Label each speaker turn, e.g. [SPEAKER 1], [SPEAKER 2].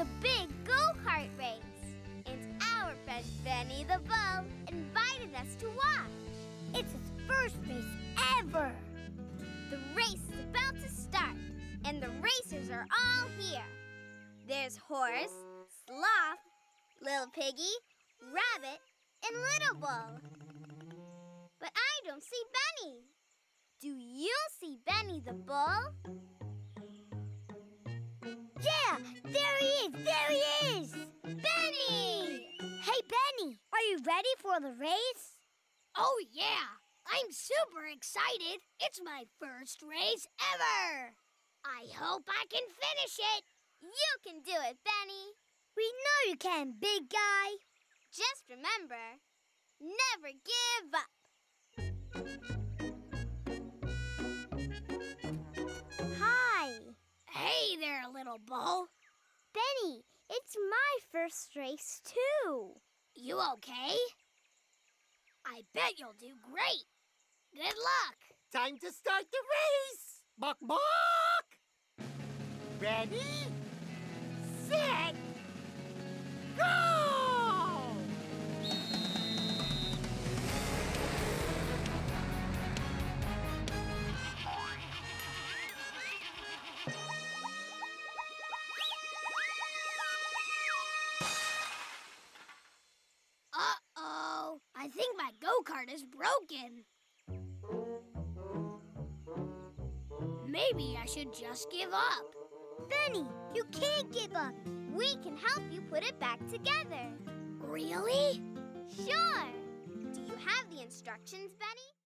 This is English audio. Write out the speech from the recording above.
[SPEAKER 1] the big go-kart race. And our friend Benny the Bull invited us to watch.
[SPEAKER 2] It's his first race ever.
[SPEAKER 1] The race is about to start, and the racers are all here. There's Horse, Sloth, Little Piggy, Rabbit, and Little Bull. But I don't see Benny. Do you see Benny the Bull?
[SPEAKER 2] You ready for the race?
[SPEAKER 3] Oh, yeah. I'm super excited. It's my first race ever. I hope I can finish it.
[SPEAKER 1] You can do it, Benny.
[SPEAKER 2] We know you can, big guy.
[SPEAKER 1] Just remember, never give up.
[SPEAKER 2] Hi.
[SPEAKER 3] Hey there, little bull.
[SPEAKER 2] Benny, it's my first race, too.
[SPEAKER 3] You okay? I bet you'll do great. Good luck.
[SPEAKER 4] Time to start the race! Bok bok! Ready?
[SPEAKER 3] Go-kart is broken. Maybe I should just give up.
[SPEAKER 2] Benny, you can't give up.
[SPEAKER 1] We can help you put it back together.
[SPEAKER 3] Really?
[SPEAKER 1] Sure. Do you have the instructions, Benny?